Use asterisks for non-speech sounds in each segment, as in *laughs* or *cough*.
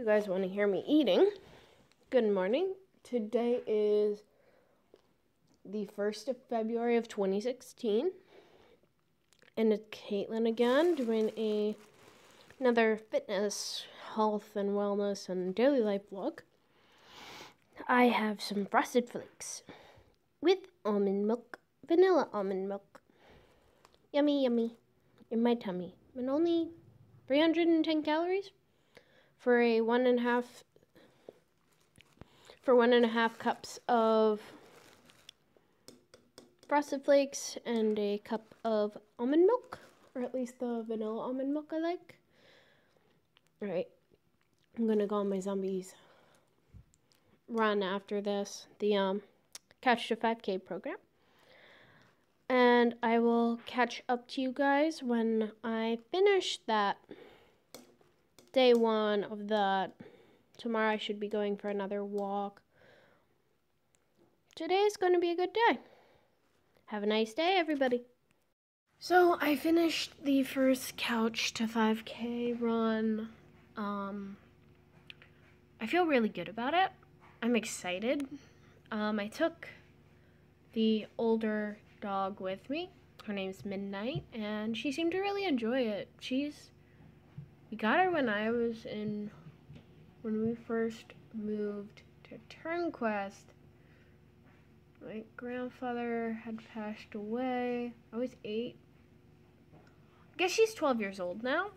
you guys want to hear me eating, good morning. Today is the 1st of February of 2016. And it's Caitlyn again doing a another fitness, health, and wellness and daily life vlog. I have some frosted flakes with almond milk, vanilla almond milk. Yummy, yummy in my tummy. And only 310 calories for a one and a half for one and a half cups of frosted flakes and a cup of almond milk, or at least the vanilla almond milk I like. Alright, I'm gonna go on my zombies run after this, the um, Couch to 5K program. And I will catch up to you guys when I finish that day one of that. Tomorrow I should be going for another walk. Today is going to be a good day. Have a nice day, everybody. So I finished the first couch to 5K run. Um, I feel really good about it. I'm excited. Um, I took the older dog with me. Her name's Midnight, and she seemed to really enjoy it. She's we got her when I was in when we first moved to Turnquest. My grandfather had passed away. I was eight. I guess she's 12 years old now.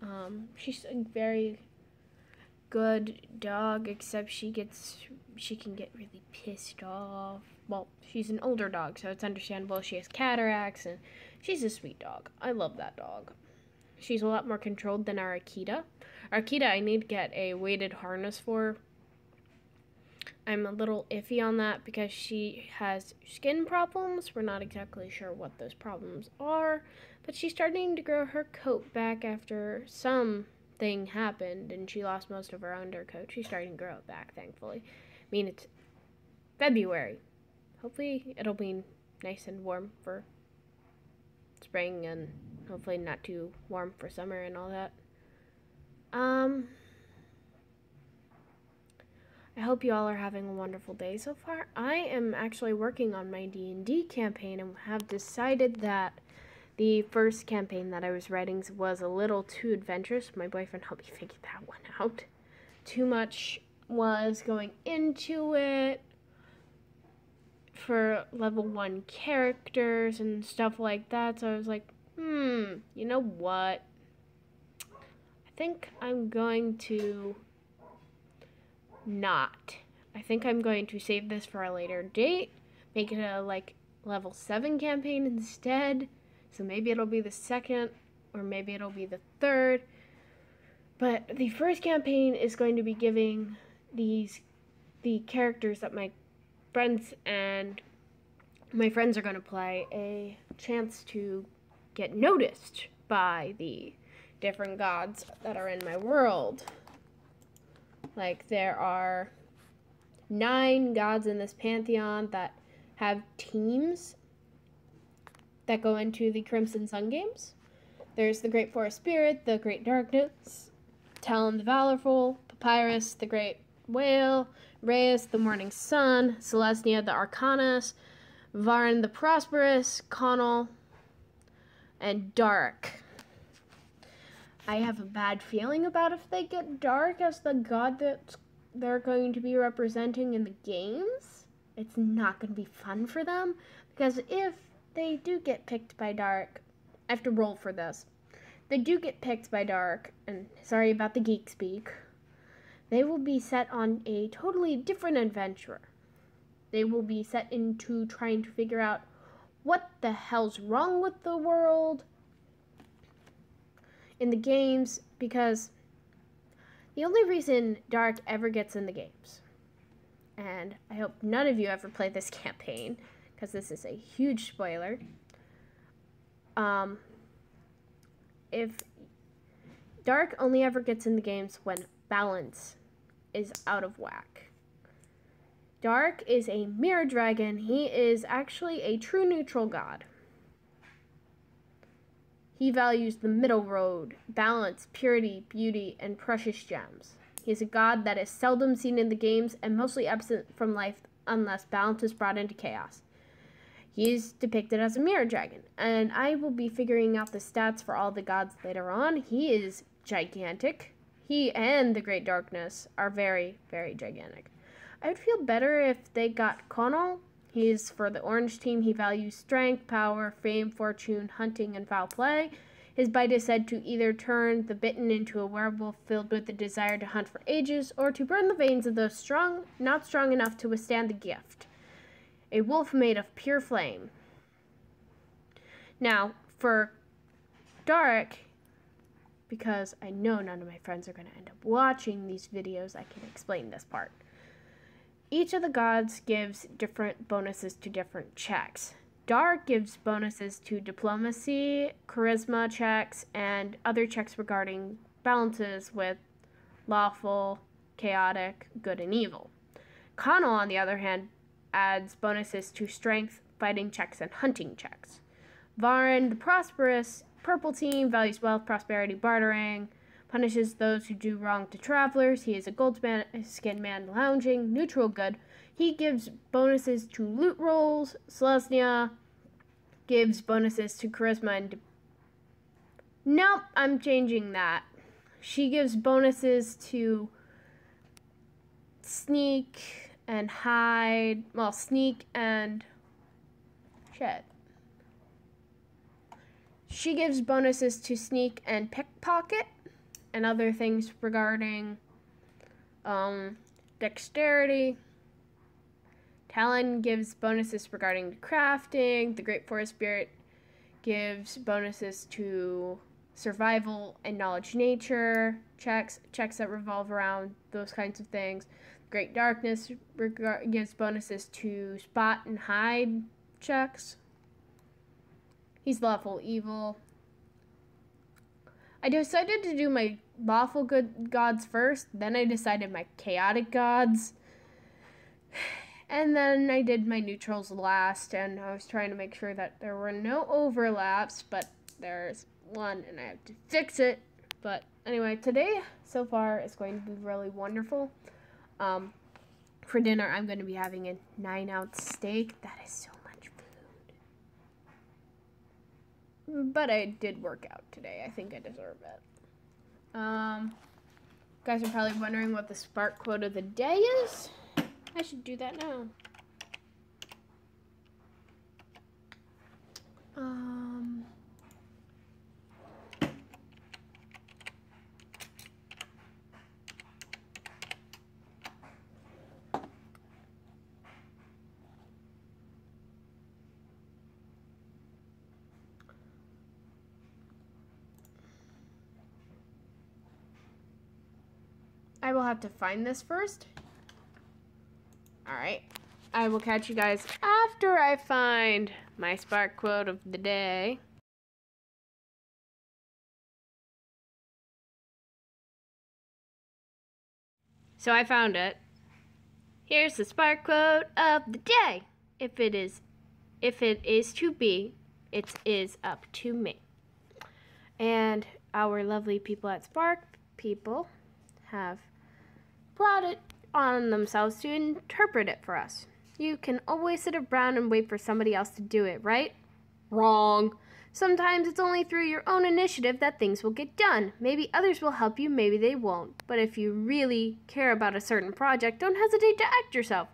Um, she's a very good dog, except she gets she can get really pissed off. Well, she's an older dog, so it's understandable. She has cataracts, and she's a sweet dog. I love that dog. She's a lot more controlled than our Akita. Our Akita, I need to get a weighted harness for. I'm a little iffy on that because she has skin problems. We're not exactly sure what those problems are, but she's starting to grow her coat back after something happened and she lost most of her undercoat. She's starting to grow it back, thankfully. I mean, it's February. Hopefully, it'll be nice and warm for spring and hopefully not too warm for summer and all that. Um, I hope you all are having a wonderful day so far. I am actually working on my D&D campaign and have decided that the first campaign that I was writing was a little too adventurous. My boyfriend helped me figure that one out. Too much was going into it for level one characters and stuff like that. So I was like, hmm, you know what? I think I'm going to not. I think I'm going to save this for a later date. Make it a like level 7 campaign instead. So maybe it'll be the second or maybe it'll be the third. But the first campaign is going to be giving these the characters that my friends and my friends are going to play a chance to get noticed by the different gods that are in my world. Like, there are nine gods in this pantheon that have teams that go into the Crimson Sun Games. There's the Great Forest Spirit, the Great Darkness, Talon the Valorful, Papyrus, the Great Whale, Reyes, the Morning Sun, Celestia, the Arcanus, Varn, the Prosperous, Connell, and Dark. I have a bad feeling about if they get Dark as the god that they're going to be representing in the games. It's not going to be fun for them because if they do get picked by Dark, I have to roll for this. They do get picked by Dark, and sorry about the geek speak they will be set on a totally different adventure. They will be set into trying to figure out what the hell's wrong with the world in the games because the only reason Dark ever gets in the games, and I hope none of you ever play this *laughs* campaign because this is a huge spoiler. Um, if Dark only ever gets in the games when balance is out of whack. Dark is a mirror dragon. He is actually a true neutral god. He values the middle road, balance, purity, beauty, and precious gems. He is a god that is seldom seen in the games and mostly absent from life unless balance is brought into chaos. He is depicted as a mirror dragon, and I will be figuring out the stats for all the gods later on. He is gigantic. He and the Great Darkness are very, very gigantic. I would feel better if they got Conall. He's for the orange team. He values strength, power, fame, fortune, hunting, and foul play. His bite is said to either turn the bitten into a werewolf filled with the desire to hunt for ages, or to burn the veins of those strong, not strong enough to withstand the gift. A wolf made of pure flame. Now, for Dark, because I know none of my friends are going to end up watching these videos, I can explain this part. Each of the gods gives different bonuses to different checks. Dark gives bonuses to diplomacy, charisma checks, and other checks regarding balances with lawful, chaotic, good, and evil. Conall, on the other hand, adds bonuses to strength, fighting checks, and hunting checks. Varn, the prosperous purple team, values wealth, prosperity, bartering, punishes those who do wrong to travelers. He is a gold skin man lounging, neutral good, he gives bonuses to loot rolls. Selesnya gives bonuses to charisma and. Nope, I'm changing that. She gives bonuses to sneak and hide. Well, sneak and. Shit. She gives bonuses to sneak and pickpocket and other things regarding um, dexterity. Talon gives bonuses regarding crafting. The Great Forest Spirit gives bonuses to survival and knowledge nature checks, checks that revolve around those kinds of things. Great Darkness reg- gives bonuses to spot and hide checks. He's lawful evil. I decided to do my lawful good gods first, then I decided my chaotic gods. And then I did my neutrals last, and I was trying to make sure that there were no overlaps, but there's one, and I have to fix it. But anyway, today so far is going to be really wonderful. Um, for dinner, I'm going to be having a nine ounce steak. That is so much food. But I did work out today. I think I deserve it. Um, guys are probably wondering what the spark quote of the day is. I should do that now. Um... will have to find this first. Alright. I will catch you guys after I find my spark quote of the day. So I found it. Here's the spark quote of the day. If it is if it is to be, it is up to me. And our lovely people at Spark people have brought it on themselves to interpret it for us. You can always sit around and wait for somebody else to do it, right? Wrong. Sometimes it's only through your own initiative that things will get done. Maybe others will help you, maybe they won't. But if you really care about a certain project, don't hesitate to act yourself.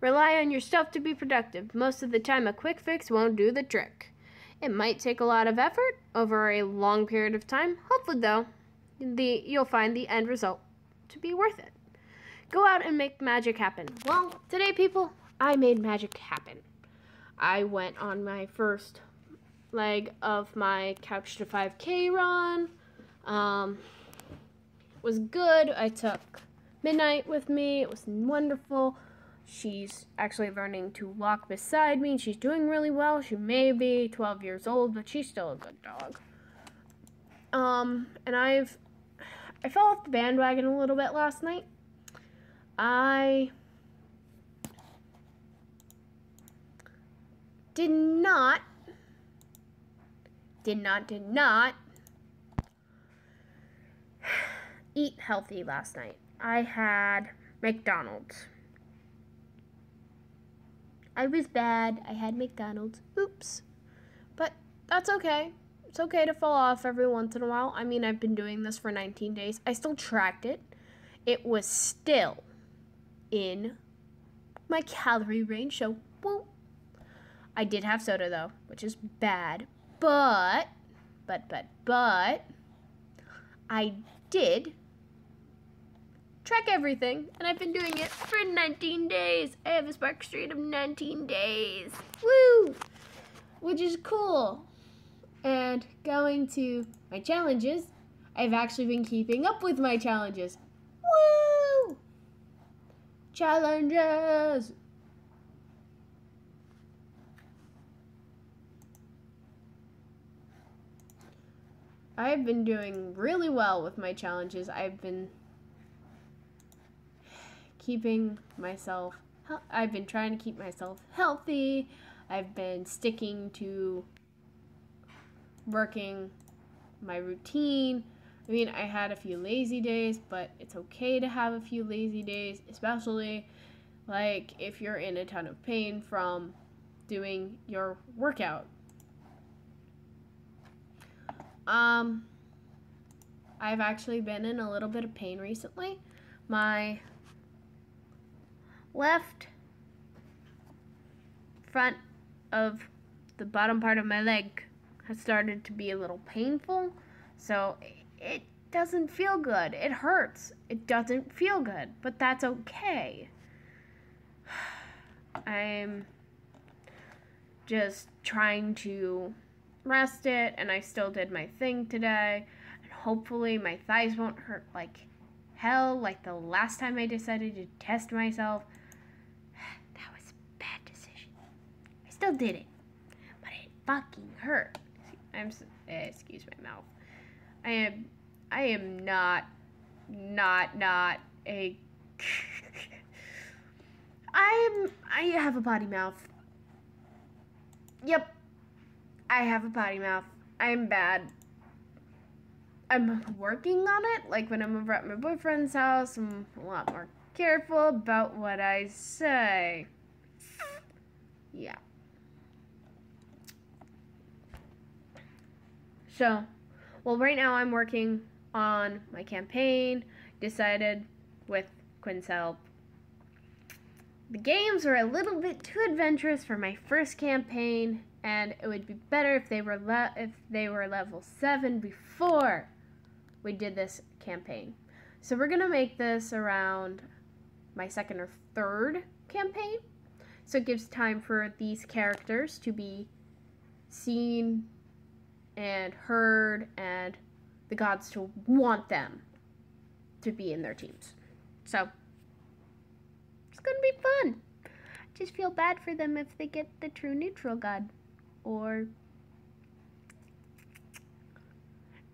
Rely on yourself to be productive. Most of the time, a quick fix won't do the trick. It might take a lot of effort over a long period of time. Hopefully, though, the, you'll find the end result to be worth it. Go out and make magic happen. Well, today, people, I made magic happen. I went on my first leg of my Couch to 5K run. Um, was good. I took Midnight with me. It was wonderful. She's actually learning to walk beside me. She's doing really well. She may be 12 years old, but she's still a good dog. Um, and I've I fell off the bandwagon a little bit last night. I did not, did not, did not eat healthy last night. I had McDonald's. I was bad. I had McDonald's. Oops. But that's okay. It's okay to fall off every once in a while. I mean, I've been doing this for 19 days. I still tracked it. It was still in my calorie range, so whoa. I did have soda though, which is bad. But, but, but, but, I did track everything, and I've been doing it for 19 days. I have a spark streak of 19 days. Woo! Which is cool. And going to my challenges, I've actually been keeping up with my challenges. Challenges! I've been doing really well with my challenges. I've been keeping myself I've been trying to keep myself healthy. I've been sticking to working my routine. I mean, I had a few lazy days, but it's okay to have a few lazy days, especially like if you're in a ton of pain from doing your workout. Um I've actually been in a little bit of pain recently. My left front of the bottom part of my leg has started to be a little painful. So it doesn't feel good. It hurts. It doesn't feel good, but that's okay. *sighs* I'm just trying to rest it, and I still did my thing today. And hopefully, my thighs won't hurt like hell, like the last time I decided to test myself. *sighs* That was a bad decision. I still did it. But it fucking hurt. I'm eh, excuse my mouth. I am I am not not not a *laughs* I am I have a potty mouth. Yep. I have a potty mouth. I'm bad. I'm working on it. Like when I'm over at my boyfriend's house, I'm a lot more careful about what I say. Yeah. So, well, right now I'm working on my campaign. Decided with Quinn's help. The games are a little bit too adventurous for my first campaign, and it would be better if they were if they were level seven before we did this campaign. So we're gonna make this around my second or third campaign. So it gives time for these characters to be seen and heard and the gods to want them to be in their teams. So it's going to be fun. I just feel bad for them if they get the true neutral god or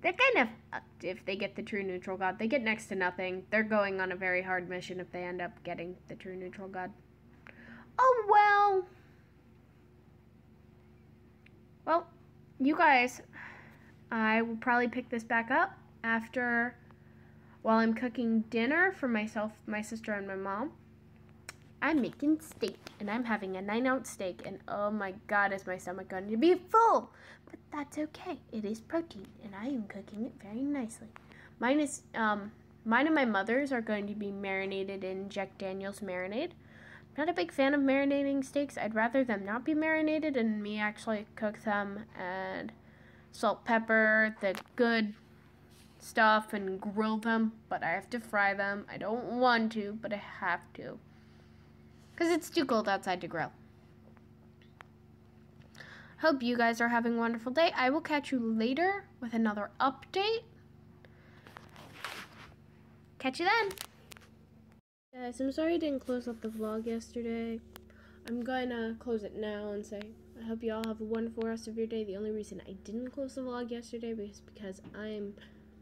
they're kind of if they get the true neutral god they get next to nothing they're going on a very hard mission if they end up getting the true neutral god oh well well you guys, I will probably pick this back up after while I'm cooking dinner for myself, my sister, and my mom. I'm making steak, and I'm having a nine ounce steak, and oh my god, is my stomach going to be full? But that's okay. It is protein, and I am cooking it very nicely. Mine is, um, mine and my mother's are going to be marinated in Jack Daniels marinade. I'm Not a big fan of marinating steaks. I'd rather them not be marinated and me actually cook them and salt, pepper, the good stuff and grill them. But I have to fry them. I don't want to, but I have to. Because it's too cold outside to grill. Hope you guys are having a wonderful day. I will catch you later with another update. Catch you then. Guys, I'm sorry I didn't close up the vlog yesterday. I'm gonna close it now and say I hope you all have a wonderful rest of your day. The only reason I didn't close the vlog yesterday was because I'm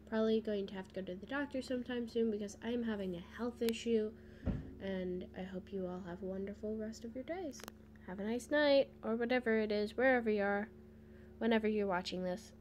probably going to have to go to the doctor sometime soon because I'm having a health issue. And I hope you all have a wonderful rest of your days. Have a nice night or whatever it is, wherever you are, whenever you're watching this.